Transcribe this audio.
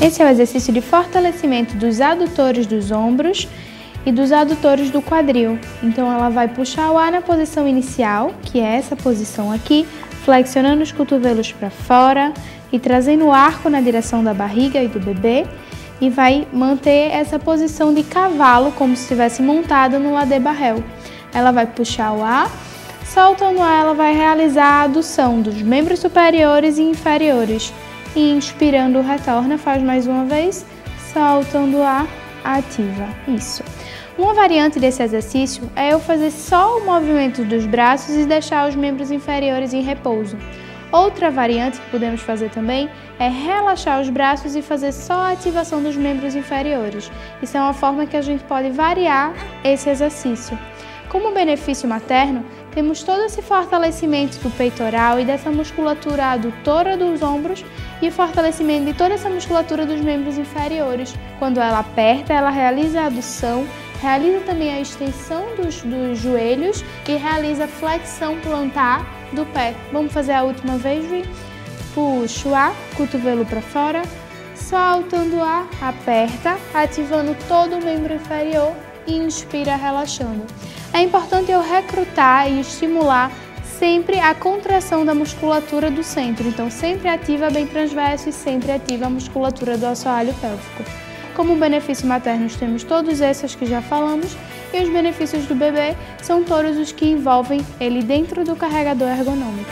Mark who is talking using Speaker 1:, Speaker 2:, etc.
Speaker 1: Esse é o exercício de fortalecimento dos adutores dos ombros e dos adutores do quadril. Então ela vai puxar o ar na posição inicial, que é essa posição aqui, flexionando os cotovelos para fora e trazendo o arco na direção da barriga e do bebê e vai manter essa posição de cavalo, como se estivesse montada no ladé barrel. Ela vai puxar o ar, soltando o ar, ela vai realizar a adução dos membros superiores e inferiores. Inspirando, retorna, faz mais uma vez, soltando ar, ativa. Isso. Uma variante desse exercício é eu fazer só o movimento dos braços e deixar os membros inferiores em repouso. Outra variante que podemos fazer também é relaxar os braços e fazer só a ativação dos membros inferiores. Isso é uma forma que a gente pode variar esse exercício. Como benefício materno, temos todo esse fortalecimento do peitoral e dessa musculatura adutora dos ombros e fortalecimento de toda essa musculatura dos membros inferiores. Quando ela aperta, ela realiza a adução, realiza também a extensão dos, dos joelhos e realiza a flexão plantar do pé. Vamos fazer a última vez, Vi? Puxa o ar, cotovelo para fora, soltando o ar, aperta, ativando todo o membro inferior e inspira relaxando. É importante eu recrutar e estimular sempre a contração da musculatura do centro, então sempre ativa bem transverso e sempre ativa a musculatura do assoalho pélvico. Como benefício materno temos todos esses que já falamos e os benefícios do bebê são todos os que envolvem ele dentro do carregador ergonômico.